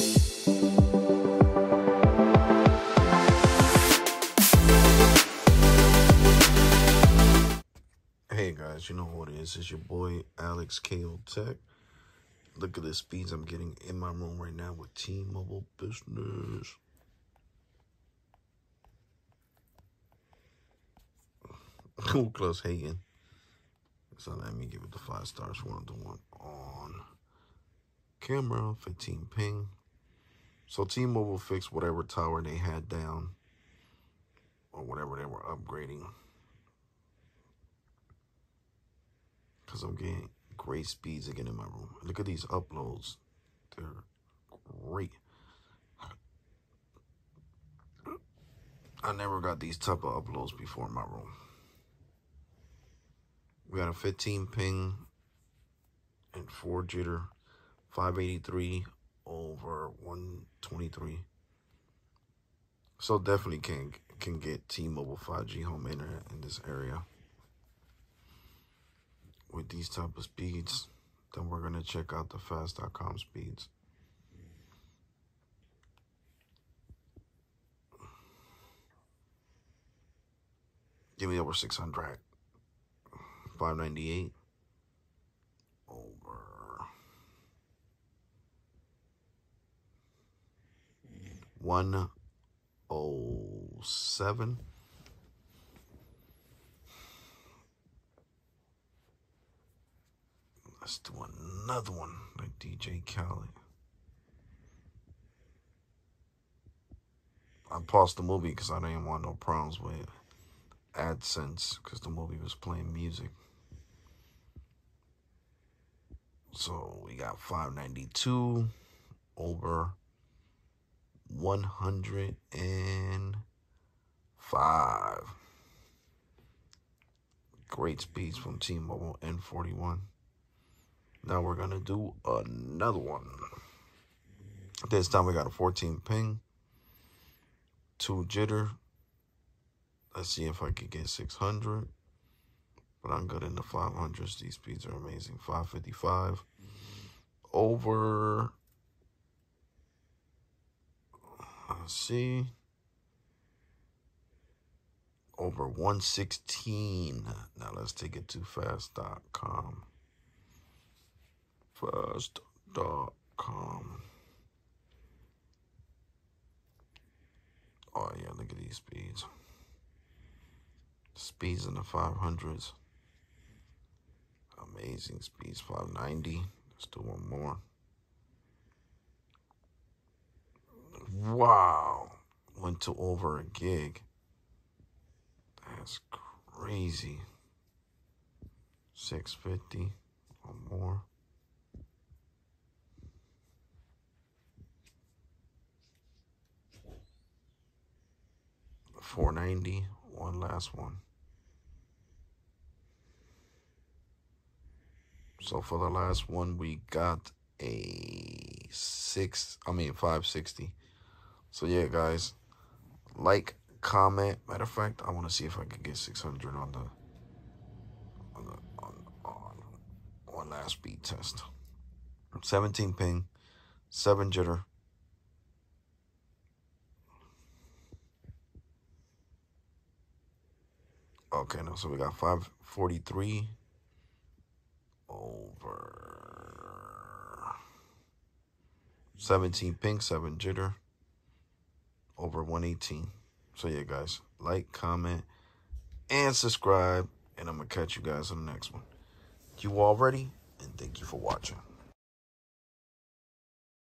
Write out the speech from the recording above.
Hey guys, you know who it is. It's your boy Alex KO Tech. Look at the speeds I'm getting in my room right now with T-Mobile Business. Ooklas hating. So let me give it the five stars. One the one on camera, 15 ping. So T-Mobile fixed whatever tower they had down or whatever they were upgrading. Because I'm getting great speeds again in my room. Look at these uploads. They're great. I never got these type of uploads before in my room. We got a 15 ping and 4 jitter, 583 over 123. So definitely can can get T-Mobile 5G home internet in this area. With these type of speeds, then we're to check out the fast.com speeds. Give me over 600. 598 one oh seven. Let's do another one like DJ Khaled. I paused the movie because I didn't want no problems with AdSense because the movie was playing music. So we got 592 over 105. Great speeds from T-Mobile N41. Now we're going to do another one. This time we got a 14 ping, 2 jitter. Let's see if I can get 600. But I'm good in the 500s. These speeds are amazing. 555 over. Let's see. Over 116. Now let's take it to fast.com. Fast.com. Oh, yeah, look at these speeds. Speeds in the 500s. Amazing speeds, 590. Let's do one more. Wow. Went to over a gig. That's crazy. 650 or more. Four ninety. One last one. So for the last one, we got a six, I mean, 560. So yeah, guys, like, comment. Matter of fact, I want to see if I can get 600 on the, on the, on, on one last speed test. 17 ping, 7 jitter. Okay, no, so we got 543 over 17 ping, 7 jitter, over 118. So yeah, guys, like, comment, and subscribe, and I'm going to catch you guys on the next one. You all ready? And thank you for watching.